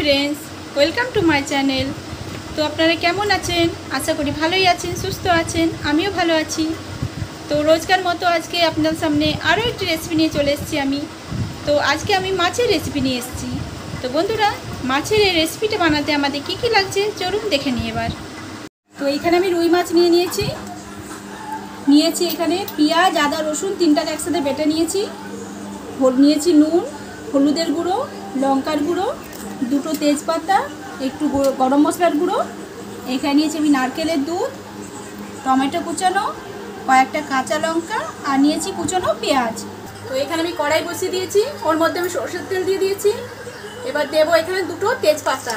Friends welcome to my channel তো আপনারা কেমন আছেন? আশা করি ভালোই আছেন, সুস্থ আছেন, আমিও ভালো আছি। তো রোজকার মতো আজকে আপনার সামনে আরও একটি রেসিপি নিয়ে চলে এসেছি আমি। তো আজকে আমি মাছের রেসিপি নিয়ে এসেছি। তো বন্ধুরা, মাছের এই রেসিপিটা বানাতে আমাদের কী কী লাগছে চলুন দেখে নিই এবার। তো এইখানে আমি রুই মাছ নিয়ে নিয়েছি। নিয়েছি এখানে পেঁয়াজ, আদা, রসুন তিনটাকে একসাথে বেটে নিয়েছি। নিয়েছি নুন, হলুদের গুঁড়ো, লঙ্কার গুঁড়ো দুটো তেজপাতা, একটু গরম মশলার গুঁড়ো, এখানে নিয়েছি আমি নারকেলের দুধ, টমেটো কুচানো, কয়েকটা কাঁচা লঙ্কা, আর নিয়েছি কুচানো পেঁয়াজ। তো এখানে আমি কড়াই বসিয়ে দিয়েছি, ওর মধ্যে আমি সরষের তেল দিয়ে দিয়েছি। এবার দেবো এখানে দুটো তেজপাতা।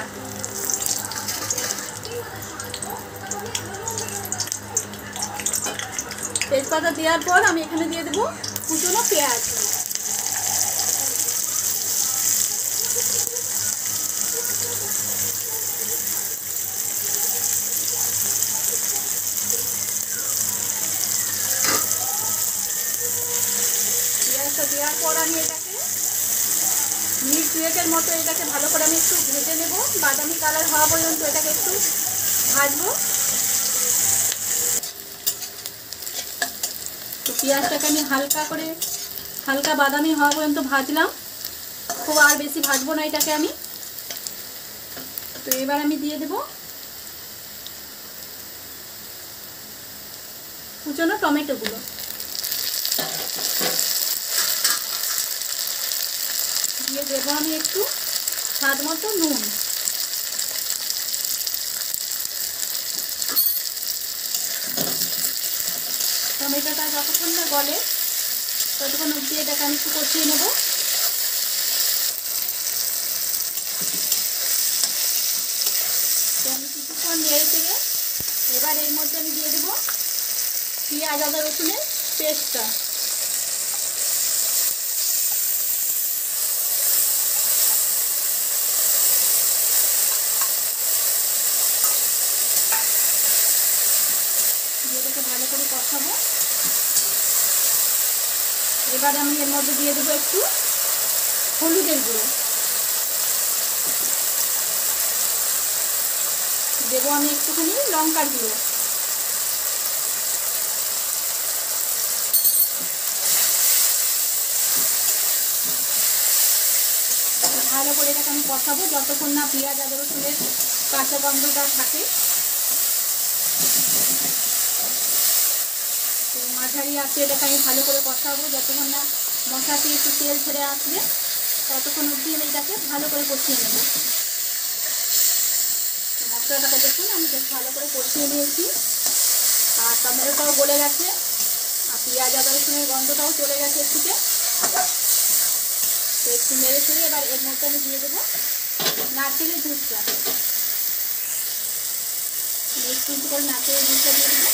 তেজপাতা দেওয়ার পর আমি এখানে দিয়ে দেবো কুচনো পেঁয়াজ। দেওয়ার পর আমি এটাকে মিনিট দুয়েকের মতো এটাকে ভালো করে আমি একটু ভেজে নেব। বাদামি কালার হওয়া পর্যন্ত এটাকে একটু ভাজবো। তো পেঁয়াজটাকে আমি হালকা করে, হালকা বাদামি হওয়া পর্যন্ত ভাজলাম। খুব আর বেশি ভাজবো না এটাকে আমি। তো এবার আমি দিয়ে দেব কুচনো টমেটোগুলো। দিয়ে দেবো আমি একটু স্বাদ মতো নুন। টমেটোটা যতক্ষণ না গলে, ততক্ষণ অবধি এটাকে আমি একটু কষিয়ে নেব। তো আমি কিছুক্ষণ নেড়ে এবার এর মধ্যে আমি দিয়ে দেবো পেঁয়াজ, আদা রসুনের পেস্টটা দিয়ে এটাকে কষাবো এবার আমি এর মধ্যে দিয়ে দেবো একটু হলুদের গুঁড়ো। দেবো আমি একটুখানি লঙ্কার গুঁড়ো। ভালো করে এটাকে আমি কষাবো, যতক্ষণ না পেঁয়াজ আদা রসুনের কাঁচা গন্ধটা থাকে তো মাঝারি আছে, এটাকে আমি ভালো করে কষাবো, যতক্ষণ না মশলাতে একটু তেল ছেড়ে আসবে, ততক্ষণ অবধি আমি এটাকে ভালো করে কষিয়ে নেব। মশলাটাকে দেখুন, আমি বেশ ভালো করে কষিয়ে নিয়েছি। আর টমেটোটাও গলে গেছে, আর পেঁয়াজ আদা রসুনের গন্ধটাও চলে গেছে এর থেকে তো একটু মেরে চেড়ে এবার এর মধ্যে আমি দিয়ে দেবো নারকেলের দুধটা। একটু করে নারকেলের দুধটা দিয়ে দেবো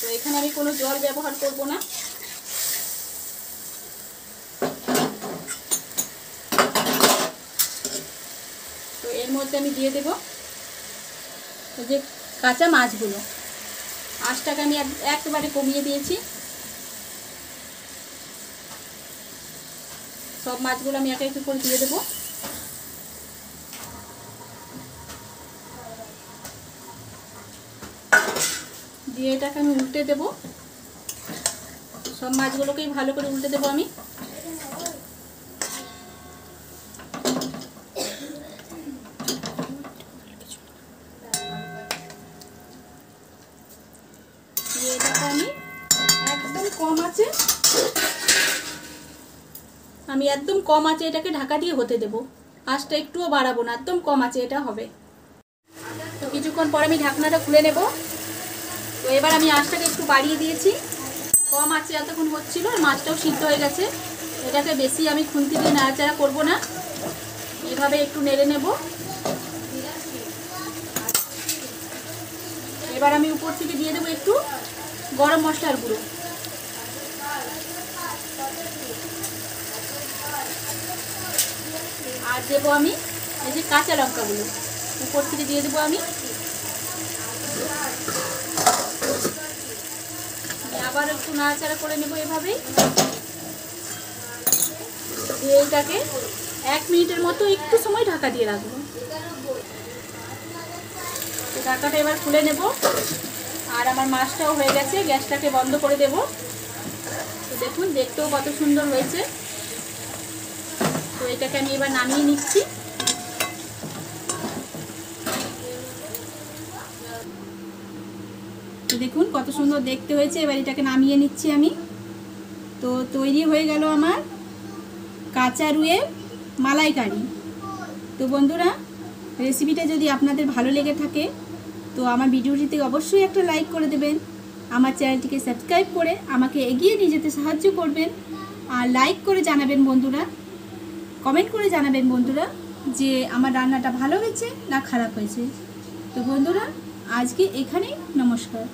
তো এখানে আমি কোনো জল ব্যবহার করব না। তো এর মধ্যে আমি দিয়ে দেব যে কাঁচা মাছগুলো। আঁচটাকে আমি এক- একেবারে কমিয়ে দিয়েছি। সব মাছগুলো আমি একে একে করে দিয়ে দেবো। দিয়ে এটাকে আমি উল্টে দেবো। সব মাছগুলোকেই ভালো করে উল্টে দেবো আমি। এটাকে আমি একদম কম আছে। আমি একদম কম আছে, এটাকে ঢাকা দিয়ে হতে দেবো। আঁচটা একটুও বাড়াবো না, একদম কম আছে, এটা হবে। তো কিছুক্ষণ পর আমি ঢাকনাটা খুলে নেব। তো এবার আমি আঁচটাকে একটু বাড়িয়ে দিয়েছি। কম আছে এতক্ষণ হচ্ছিল, আর মাছটাও সিদ্ধ হয়ে গেছে। এটাকে বেশি আমি খুন্তি দিয়ে নাড়াচাড়া করব না। এভাবে একটু নেড়ে নেব। এবার আমি উপর থেকে দিয়ে দেবো একটু গরম মশলার গুঁড়ো। আর দেবো আমি এই যে কাঁচা লঙ্কাগুলো। উপর থেকে দিয়ে দেবো আমি। আবার একটু নাড়াচাড়া করে নেব এভাবেই। এইটাকে এক মিনিটের মতো একটু সময় ঢাকা দিয়ে রাখব। ঢাকাটা এবার খুলে নেব। আর আমার মাছটাও হয়ে গেছে, গ্যাসটাকে বন্ধ করে দেব। তো দেখুন, দেখতেও কত সুন্দর হয়েছে। তো এটাকে আমি এবার নামিয়ে নিচ্ছি। তো দেখুন, কত সুন্দর দেখতে হয়েছে। এবার এটাকে নামিয়ে নিচ্ছি আমি। তো তৈরি হয়ে গেল আমার কাঁচা রুয়ে মালাইকারি। তো বন্ধুরা রেসিপিটা যদি আপনাদের ভালো লেগে থাকে, তো আমার ভিডিওটিতে অবশ্যই একটা লাইক করে দেবেন। আমার চ্যানেলটিকে সাবস্ক্রাইব করে আমাকে এগিয়ে নিয়ে যেতে সাহায্য করবেন। আর লাইক করে জানাবেন বন্ধুরা কমেন্ট করে জানাবেন বন্ধুরা যে আমার রান্নাটা ভালো হয়েছে না খারাপ হয়েছে। তো বন্ধুরা, আজকে এখানেই নমস্কার।